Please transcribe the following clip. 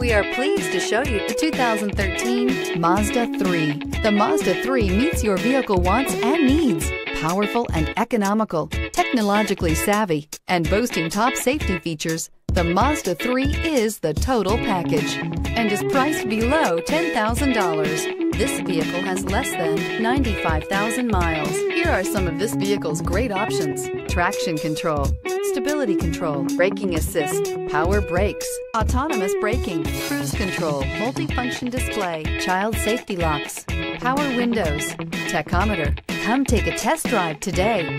We're pleased to show you the 2013 Mazda 3. The Mazda 3 meets your vehicle wants and needs. Powerful and economical, technologically savvy, and boasting top safety features, the Mazda 3 is the total package and is priced below $10,000. This vehicle has less than 95,000 miles. Here are some of this vehicle's great options. Traction control, stability control, braking assist, power brakes, autonomous braking, cruise control, multifunction display, child safety locks, power windows, tachometer. Come take a test drive today.